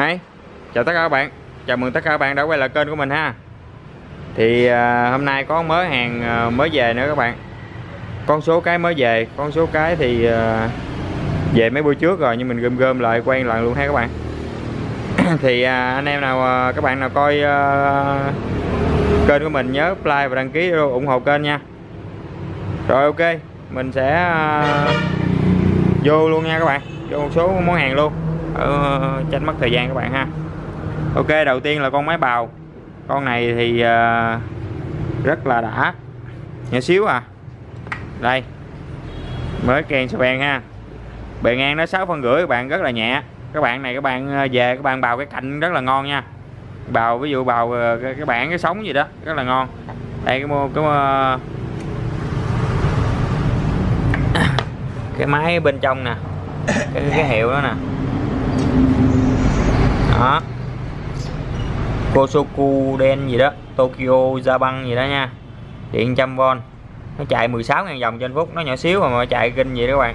Hi, chào tất cả các bạn. Chào mừng tất cả các bạn đã quay lại kênh của mình ha. Thì à, hôm nay có mới hàng à, mới về nữa các bạn. Con số cái mới về. Con số cái thì à, về mấy buổi trước rồi Nhưng mình gom gom lại quay lần luôn ha các bạn. Thì à, anh em nào à, các bạn nào coi à, kênh của mình nhớ like và đăng ký ủng hộ kênh nha. Rồi ok. Mình sẽ à, vô luôn nha các bạn. Vô một số món hàng luôn ở tránh mất thời gian các bạn ha. Ok đầu tiên là con máy bào. Con này thì ờ, rất là đã. Nhỏ xíu à. Đây. Mới kèn bèn ha. Bề ngang nó sáu phân rưỡi các bạn rất là nhẹ. Các bạn này các bạn ờ, về các bạn bào cái cạnh rất là ngon nha. Bào ví dụ bào ờ, cái, cái bản cái sống gì đó rất là ngon. Đây cái mua cái cái máy bên trong nè. Cái, cái hiệu đó nè đó Kosoku đen gì đó Tokyo Japan gì đó nha. Điện 100V nó chạy 16.000 vòng trên phút nó nhỏ xíu mà, mà chạy kinh gì đó các bạn.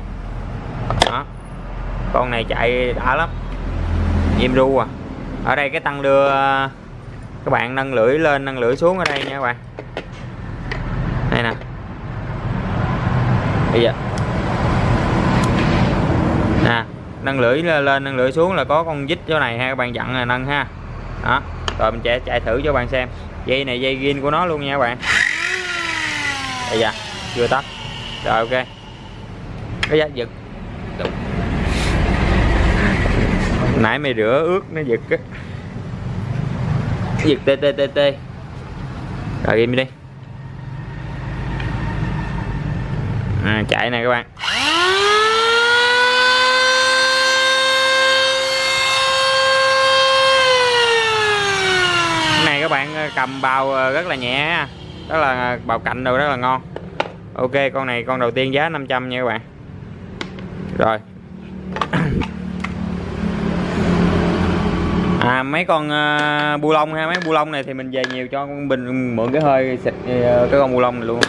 Đó. Con này chạy đã lắm. Diêm ru à. Ở đây cái tăng đưa các bạn nâng lưỡi lên nâng lưỡi xuống ở đây nha các bạn. Đây nè. Bây giờ nè nâng lưỡi lên nâng lưỡi xuống là có con vít chỗ này ha các bạn dặn là nâng ha. Đó rồi mình chạy chạy thử cho bạn xem. Dây này dây gin của nó luôn nha các bạn. Bây giờ chưa tắt. Rồi ok. Cái giá giật. Nãy mày rửa ướt nó giật á. Giật tê tê tê tê rồi ghim đi. À, chạy nè các bạn này các bạn ờ, cầm bào ờ, rất là nhẹ đó là ờ, bào cạnh đồ rất là ngon. Ok con này con đầu tiên giá 500 nha các bạn. Rồi. À mấy con uh, bu lông ha. Mấy bu lông này thì mình về nhiều cho con bình mượn cái hơi xịt uh, cái con bu lông này luôn.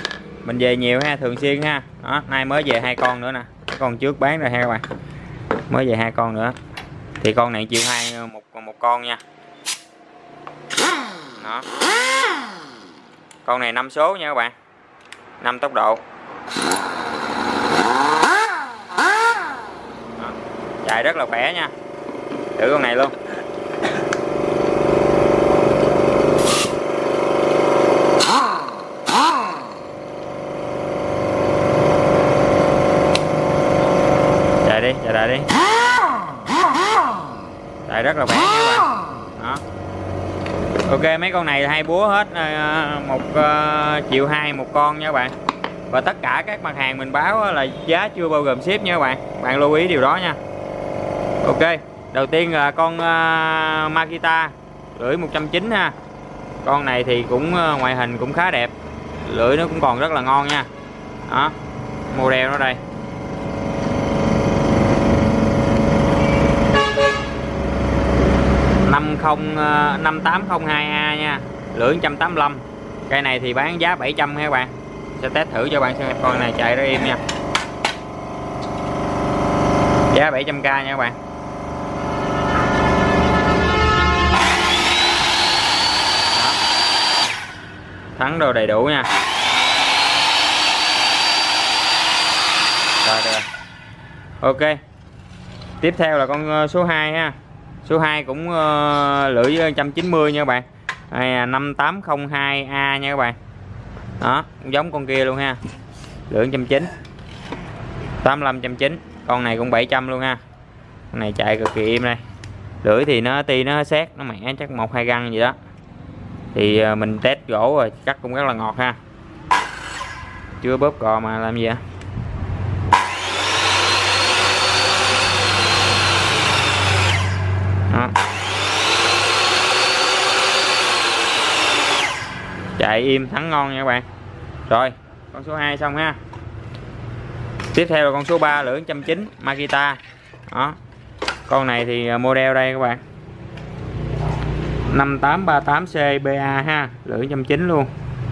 Mình về nhiều ha thường xuyên ha. Đó nay mới về hai con nữa nè. Cái con trước bán rồi ha các bạn. Mới về hai con nữa. Thì con này chịu hai một một con nha đó con này 5 số nha các bạn. 5 tốc độ. Đó. chạy rất là khỏe nha. Thử con này luôn chạy đi chạy lại đi chạy rất là khỏe nha các bạn đó ok mấy con này hai búa hết à, một à, triệu hai, một con nha các bạn. Và tất cả các mặt hàng mình báo là giá chưa bao gồm ship nha các bạn. Bạn lưu ý điều đó nha. Ok, đầu tiên là con à, Makita, lưỡi 190 ha. Con này thì cũng ngoại hình cũng khá đẹp, lưỡi nó cũng còn rất là ngon nha. Đó, model nó đây. năm không năm tám không hai a lưỡi 185 cây này thì bán giá 700 nha các bạn. Sẽ test thử cho bạn xem con này chạy rất im nha. Giá 700k nha các bạn. Đó. thắng đồ đầy đủ nha. Rồi rồi. Ok. Tiếp theo là con ờ, số 2 ha. Số 2 cũng uh, lưỡi ờ, 190 nha các bạn này 5802A nha các bạn. Đó, giống con kia luôn ha. Lưỡi 190 85 190 con này cũng 700 luôn ha. Con này chạy cực kỳ im đây. Lưỡi thì nó, ti nó xét, nó mẻ chắc một, hai găng gì đó. Thì ờ, mình test gỗ rồi, cắt cũng rất là ngọt ha. Chưa bóp cò mà làm gì ạ? à? Chạy im thắng ngon nha các bạn. Rồi con số 2 xong ha. Tiếp theo là con số 3 lưỡi 190 Makita. Đó. Con này thì à, model đây các bạn. 5838C BA ha lưỡi 190 luôn.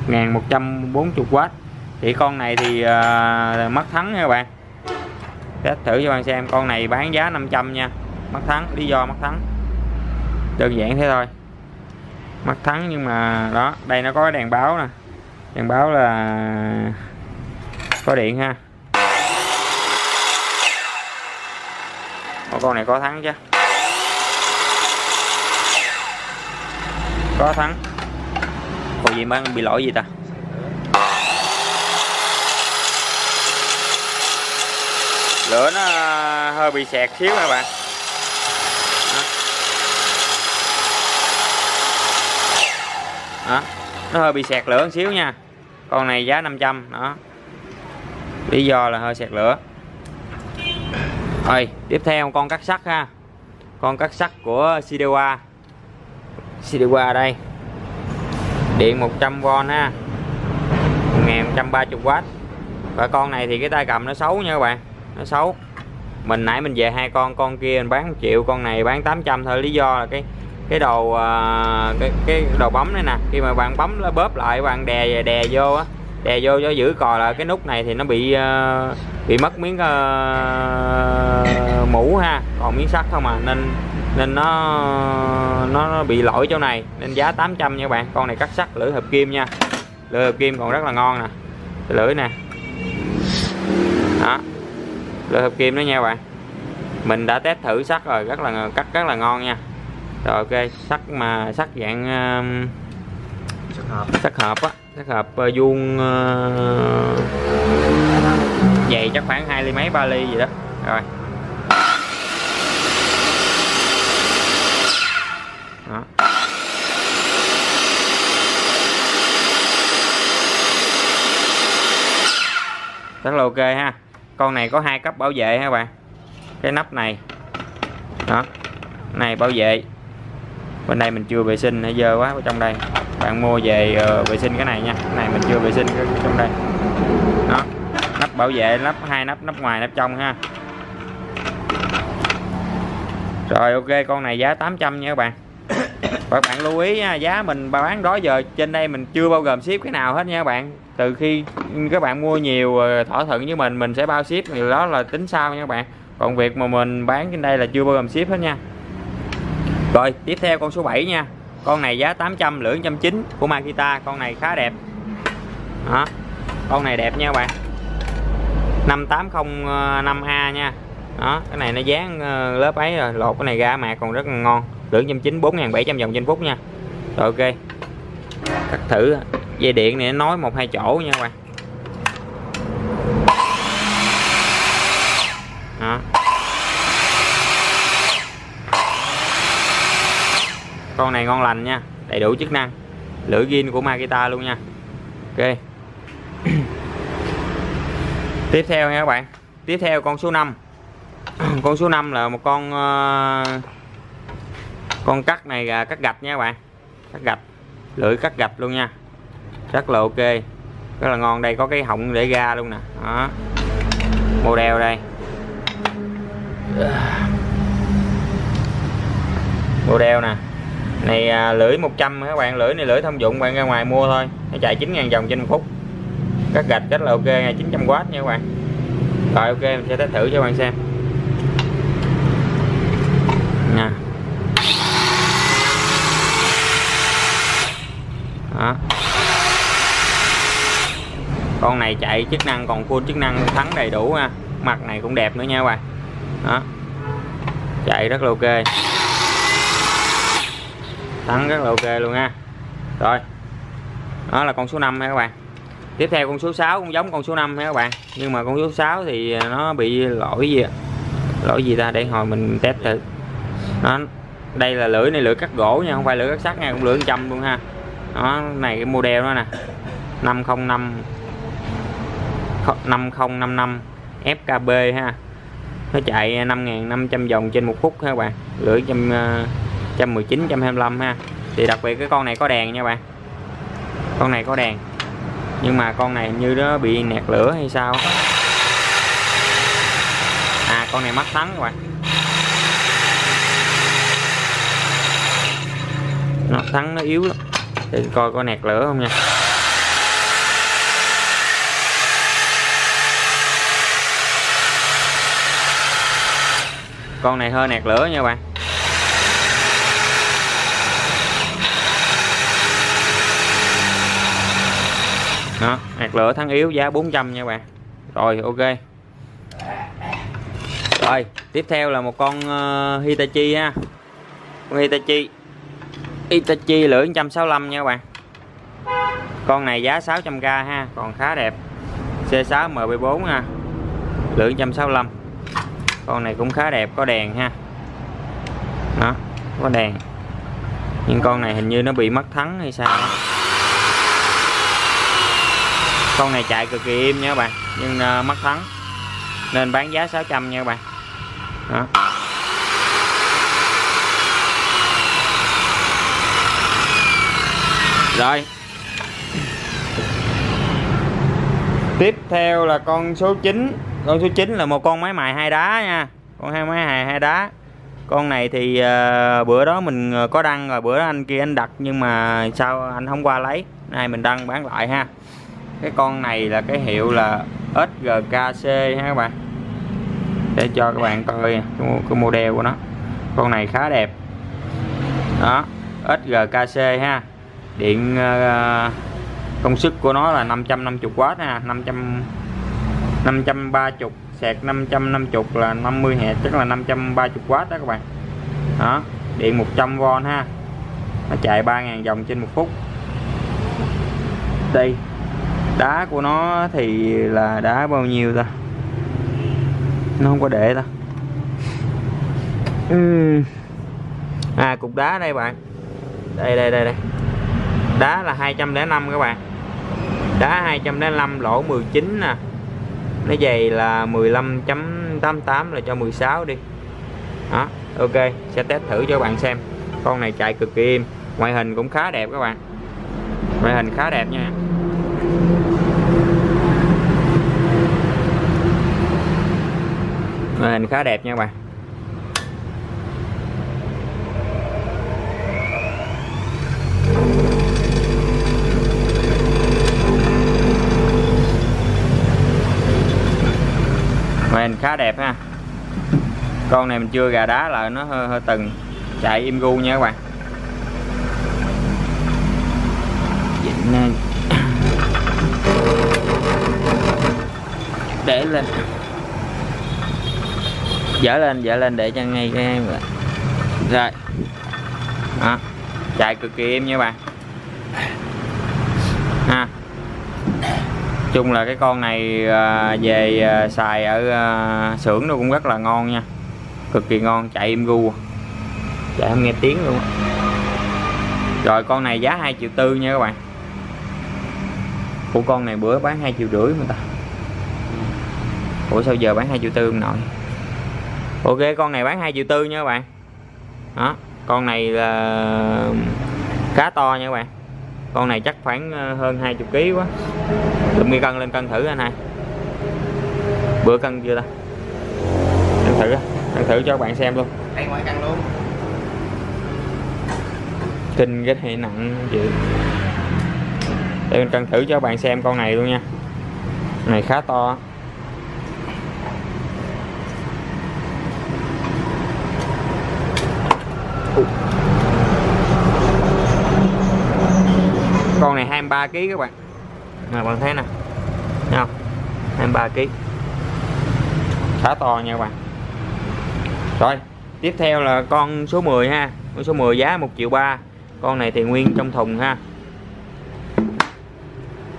1140W thì con này thì uh, mất thắng nha các bạn. Test thử cho bạn xem con này bán giá 500 nha. Mất thắng lý do mất thắng. Đơn giản thế thôi mắt thắng nhưng mà đó đây nó có đèn báo nè. Đèn báo là có điện ha. Ủa, con này có thắng chứ? Có thắng. Còn gì mà bị lỗi gì ta? Lửa nó ờ, hơi bị sẹt xíu các bạn? Đó. Nó hơi bị sẹt lửa một xíu nha. Con này giá 500 đó. Lý do là hơi sẹt lửa. Rồi, tiếp theo con cắt sắt ha. Con cắt sắt của Sidewa. Sidewa đây. Điện 100V ha. 1130W và con này thì cái tay cầm nó xấu nha các bạn. Nó xấu. Mình nãy mình về hai con con kia mình bán 1 triệu, con này bán 800 thôi. Lý do là cái cái đầu uh, à, cái cái đầu bấm này nè khi mà bạn bấm nó bóp lại bạn đè đè vô á đè vô cho giữ cò là cái nút này thì nó bị uh, bị mất miếng uh, mũ ha còn miếng sắt không à nên nên nó nó bị lỗi chỗ này nên giá 800 nha các bạn con này cắt sắt lưỡi hợp kim nha lưỡi hợp kim còn rất là ngon nè lưỡi nè đó lưỡi hợp kim đó nha các bạn mình đã test thử sắt rồi rất là cắt rất là ngon nha rồi ok sắt mà sắt dạng uh, sắt hợp. sắt hợp á sắt hợp uh, vuông uh, dày chắc khoảng hai ly mấy ba ly gì đó. Rồi. Đó. rất là ok ha. Con này có hai cấp bảo vệ ha các bạn. Cái nắp này. Đó. Này bảo vệ bên đây mình chưa vệ sinh hay dơ quá ở trong đây. Bạn mua về uh, vệ sinh cái này nha. Cái này mình chưa vệ sinh cái, trong đây. Đó nắp bảo vệ nắp hai nắp nắp ngoài nắp trong ha. Rồi ok con này giá 800 nha các bạn. Các bạn lưu ý nha, giá mình bán đó giờ trên đây mình chưa bao gồm ship cái nào hết nha các bạn. Từ khi các bạn mua nhiều ờ, thỏa thuận với mình mình sẽ bao ship thì đó là tính sau nha các bạn. Còn việc mà mình bán trên đây là chưa bao gồm ship hết nha rồi, tiếp theo con số 7 nha. Con này giá 800 lưỡi 190 của Makita. Con này khá đẹp. Đó, con này đẹp nha các bạn. 5805A ờ, nha. Đó, cái này nó dán ờ, lớp ấy rồi. Lột cái này ra mạc còn rất là ngon. Lưỡi 190 4700 vòng trên phút nha. Rồi, ok. Cắt thử. Dây điện này nó nói một hai chỗ nha các bạn. Con này ngon lành nha. Đầy đủ chức năng. Lưỡi gin của Makita luôn nha. Ok. Tiếp theo nha các bạn. Tiếp theo con số 5 con số 5 là một con uh, con cắt này là cắt gạch nha các bạn. Cắt gạch. Lưỡi cắt gạch luôn nha. Rất là ok. Rất là ngon. Đây có cái họng để ra luôn nè. Đó. Model đây. Model nè này à, lưỡi 100 các bạn? Lưỡi này lưỡi thông dụng bạn ra ngoài mua thôi. Nó chạy 9.000 vòng trên một phút. Cắt gạch rất là ok 900W nha các bạn. Rồi ok mình sẽ test thử cho các bạn xem. Nha đó. Con này chạy chức năng còn full chức năng thắng đầy đủ ha. Mặt này cũng đẹp nữa nha các bạn. Đó. Chạy rất là ok thắng rất là ok luôn ha. Rồi. Đó là con số 5 nha các bạn. Tiếp theo con số 6 cũng giống con số 5 nha các bạn. Nhưng mà con số 6 thì nó bị lỗi gì lỗi gì ta? Để hồi mình test thử. Đó, đây là lưỡi này, lưỡi cắt gỗ nha, không phải lưỡi cắt sắt nha, cũng lưỡi trăm luôn ha. Đó, này cái model đó nè. 505 5055 FKB ha. Nó chạy 5.500 vòng trên một phút ha các bạn. Lưỡi trăm ờ, 119 125 ha. Thì đặc biệt cái con này có đèn nha bạn. Con này có đèn. Nhưng mà con này như nó bị nẹt lửa hay sao à con này mắc thắng các bạn. Nó thắng nó yếu lắm. Để coi có nẹt lửa không nha. Con này hơi nẹt lửa nha bạn. Đó hạt lửa thắng yếu giá 400 nha bạn. Rồi ok. Rồi tiếp theo là một con uh, Hitachi ha. Con Hitachi. Hitachi lưỡi 165 nha các bạn. Con này giá 600k ha còn khá đẹp. C6 MB4 ha lưỡi 165 con này cũng khá đẹp có đèn ha. Đó có đèn. Nhưng con này hình như nó bị mất thắng hay sao? đó con này chạy cực kỳ im nha các bạn nhưng uh, mất thắng. Nên bán giá 600 nha các bạn. Đó. rồi. Tiếp theo là con số 9 con số 9 là một con máy mài hai đá nha. Con hai máy mài hai đá. Con này thì uh, bữa đó mình ờ, có đăng rồi bữa đó anh kia anh đặt nhưng mà sao anh không qua lấy. Nay mình đăng bán lại ha cái con này là cái hiệu là SGKC ha các bạn? Để cho các bạn coi cái, cái model của nó. Con này khá đẹp. Đó SGKC ha. Điện uh, công suất của nó là 550W ha. 500 530 sạc 550 là 50 Hz chắc là 530W đó các bạn. Đó điện 100V ha. Nó chạy 3.000 vòng trên một phút. Đây đá của nó thì là đá bao nhiêu ta? Nó không có để ta. Uhm. à cục đá đây bạn. Đây đây đây đây. Đá là 205 các bạn. Đá 205 lỗ 19 nè. Nó dày là 15.88 là cho 16 đi. Đó, ok. Sẽ test thử cho các bạn xem. Con này chạy cực kỳ im. Ngoại hình cũng khá đẹp các bạn. Ngoại hình khá đẹp nha ngoại hình khá đẹp nha các bạn. Hình khá đẹp ha. Con này mình chưa gà đá là nó hơi, hơi từng. Chạy im gu nha các bạn. Để lên. Dở lên dở lên để cho ngay cái em rồi. Đó. Chạy cực kỳ im nha bạn ha. Chung là cái con này à, về à, xài ở à, xưởng nó cũng rất là ngon nha. Cực kỳ ngon chạy im gu. Chạy không nghe tiếng luôn. Rồi con này giá 2 triệu tư nha các bạn. Của con này bữa bán 2 triệu rưỡi mà ta. Ủa sao giờ bán 2 triệu tư nội? Ok con này bán 2 triệu tư nha các bạn. Đó con này là cá to nha các bạn. Con này chắc khoảng ờ, hơn 20 kg quá. Lùm đi cân lên cân thử anh hai bữa cân chưa ta? Cân thử cân thử cho các bạn xem luôn. Đây ngoài cân luôn. Kinh cái này nặng chịu để mình cân thử cho các bạn xem con này luôn nha. Này khá to con này 23 kg các bạn. Nè bạn thấy nè. Thấy không? 23 kg khá to nha các bạn. Rồi, tiếp theo là con số 10 ha. Con số 10 giá 1 triệu ba. Con này thì nguyên trong thùng ha.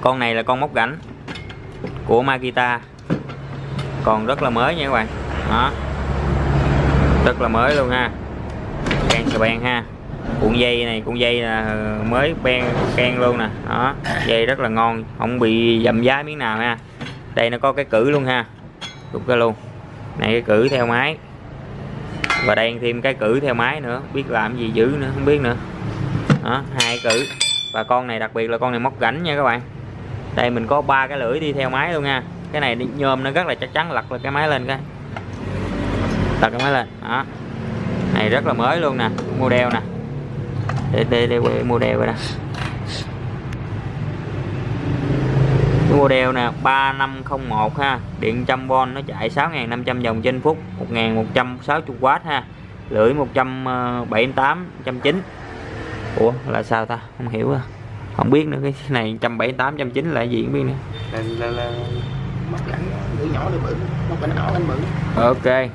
Con này là con móc gảnh của Makita. Còn rất là mới nha các bạn. Đó. Rất là mới luôn ha can ben ha. Cuộn dây này, cuộn dây là mới ben, ken luôn nè. Đó, dây rất là ngon, không bị dầm giá miếng nào ha. Đây nó có cái cử luôn ha. Rút ra luôn. Này, cái cử theo máy. Và đây thêm cái cử theo máy nữa. Biết làm gì dữ nữa, không biết nữa. Đó, hai cử. Và con này đặc biệt là con này móc rảnh nha các bạn. Đây, mình có ba cái lưỡi đi theo máy luôn nha cái này nhôm nó rất là chắc chắn, lật là cái máy lên cái. Lật cái máy lên. Đó này rất là mới luôn nè model nè. Để để để quay model vậy nè. Cái model nè 3501 ha. Điện 100V nó chạy 6.500 vòng trên phút 1.160W ha. Lưỡi 178 190 Ủa là sao ta? Không hiểu à. Không biết nữa cái này 178 190 là gì không biết nữa. Là là, là gắn lưỡi nhỏ lưỡi bự móc gắn nhỏ gắn bự. Ok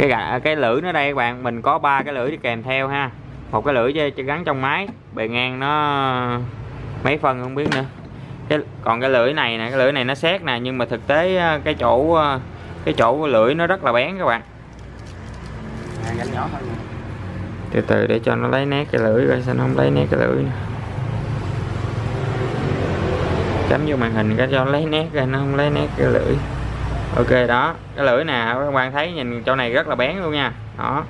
cái gà cái lưỡi nó đây các bạn mình có ba cái lưỡi đi kèm theo ha. Một cái lưỡi cho, cho gắn trong máy bề ngang nó mấy phân không biết nữa. Cái còn cái lưỡi này nè cái lưỡi này nó xét nè nhưng mà thực tế ờ, cái chỗ ờ, cái chỗ lưỡi nó rất là bén các bạn. À, gắn nhỏ thôi. Từ từ để cho nó lấy nét cái lưỡi coi sao nó không lấy nét cái lưỡi nè cắm vô màn hình cái cho lấy nét rồi nó không lấy nét cái lưỡi ok đó. Cái lưỡi nè các bạn thấy nhìn chỗ này rất là bén luôn nha. Đó.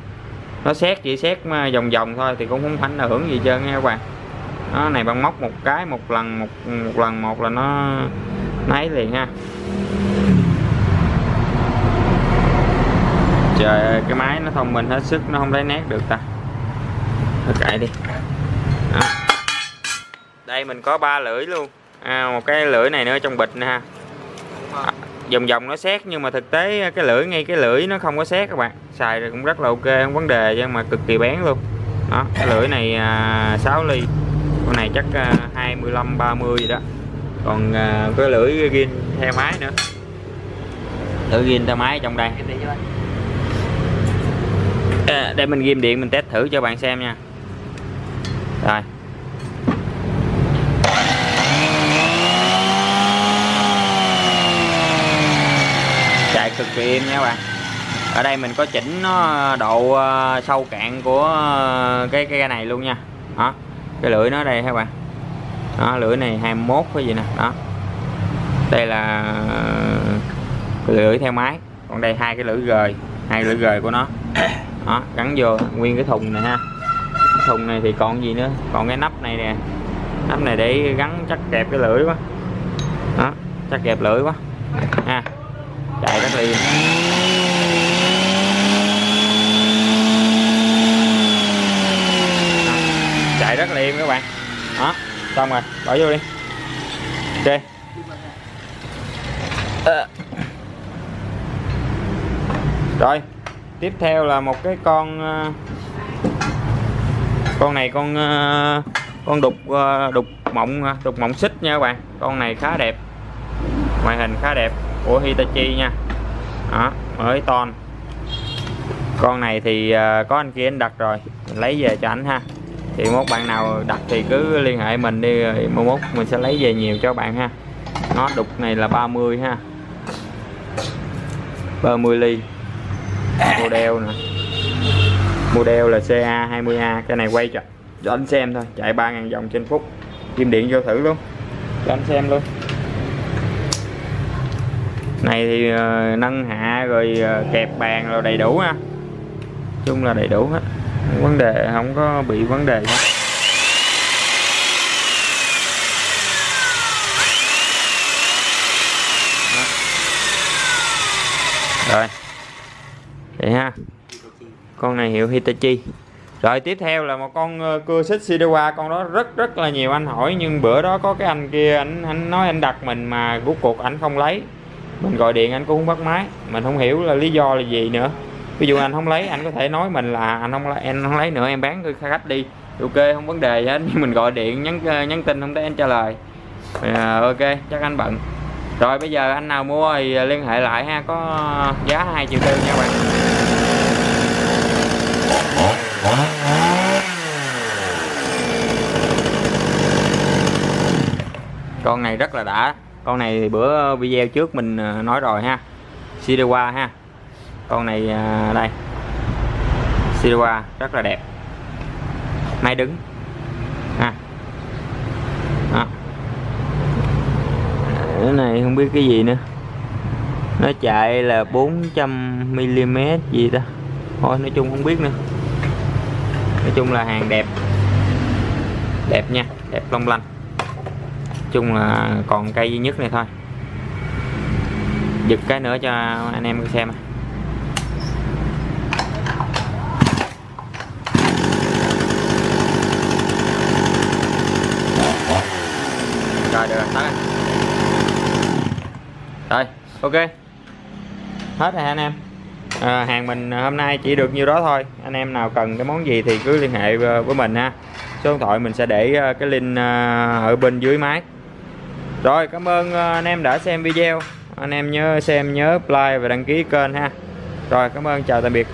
Nó xét chỉ xét vòng vòng thôi thì cũng không ảnh hưởng gì trơn nha các bạn. Nó này bạn móc một cái một lần một một lần một là nó nấy liền ha. Trời ơi cái máy nó thông minh hết sức nó không lấy nét được ta. Thôi kệ đi. Đó. đây mình có ba lưỡi luôn. À, một cái lưỡi này nữa trong bịch nè ha. à, vòng vòng nó xét nhưng mà thực tế ờ, cái lưỡi ngay cái lưỡi nó không có xét các bạn. Xài cũng rất là ok không vấn đề nhưng mà cực kỳ bén luôn. Đó cái lưỡi này à, 6 ly. Con này chắc à, 25 30 gì đó. Còn à, cái lưỡi ghim theo máy nữa. Lưỡi ghim theo máy trong đây. À, để mình ghim điện mình test thử cho bạn xem nha. Rồi chạy cực kỳ êm nha các bạn. Ở đây mình có chỉnh nó độ ờ, sâu cạn của ờ, cái cái này luôn nha. Đó cái lưỡi nó đây các bạn. Đó lưỡi này 21 cái gì nè đó. Đây là cái lưỡi theo máy. Còn đây hai cái lưỡi rời, hai lưỡi rời của nó. Đó gắn vô nguyên cái thùng này ha. Cái thùng này thì còn gì nữa? Còn cái nắp này nè. Nắp này để gắn chắc kẹp cái lưỡi quá. Đó chắc kẹp lưỡi quá. Ha chạy rất chạy rất là các bạn. Đó xong rồi, bỏ vô đi. Ok. Ờ. Rồi, tiếp theo là một cái con ờ, con này con ờ, con đục đục mộng đục mộng xích nha các bạn. Con này khá đẹp. Ngoại hình khá đẹp của Hitachi nha đó, mới ton. Con này thì à, có anh kia anh đặt rồi, mình lấy về cho anh ha. Thì một bạn nào đặt thì cứ liên hệ mình đi rồi mai mốt mình sẽ lấy về nhiều cho bạn ha. Nó đục này là 30 ha. 30 ly. Model nè. Model là CA 20A cái này quay cho cho anh xem thôi. Chạy 3.000 vòng trên phút. Kim điện vô thử luôn. Cho anh xem luôn này thì ờ, nâng hạ rồi ờ, kẹp bàn rồi đầy đủ ha. Chung là đầy đủ hết. Không vấn đề, không có bị vấn đề hết. Rồi. Vậy ha. Con này hiệu Hitachi. Rồi, tiếp theo là một con ờ, cưa xích Sidewa con đó rất rất là nhiều anh hỏi, nhưng bữa đó có cái anh kia, anh anh nói anh đặt mình mà rút cuộc, anh không lấy mình gọi điện anh cũng không bắt máy. Mình không hiểu là lý do là gì nữa. Ví dụ anh không lấy anh có thể nói mình là anh không lấy em không lấy nữa em bán cho khách đi. Ok không vấn đề hết. Nhưng mình gọi điện nhắn ờ, nhắn tin không thấy anh trả lời. À, ok chắc anh bận. Rồi bây giờ anh nào mua thì ờ, liên hệ lại ha. Có giá 2 triệu tư nha bạn. Con này rất là đã con này thì bữa video trước mình ờ, nói rồi ha. Sirewa ha. Con này ờ, đây. Sirewa rất là đẹp. Máy đứng. Ha cái này không biết cái gì nữa. Nó chạy là 400 mm gì ta? Thôi, nói chung không biết nữa. Nói chung là hàng đẹp. Đẹp nha, đẹp long lanh chung là còn cây duy nhất này thôi. Giật cái nữa cho anh em xem rồi được rồi tắt rồi. Ok. Hết rồi anh em? À, hàng mình hôm nay chỉ được nhiêu đó thôi. Anh em nào cần cái món gì thì cứ liên hệ ờ, với mình ha. Số điện thoại mình sẽ để ờ, cái link ờ, ở bên dưới máy rồi, cảm ơn ờ, anh em đã xem video. Anh em nhớ xem, nhớ like và đăng ký kênh ha. Rồi, cảm ơn, chào tạm biệt.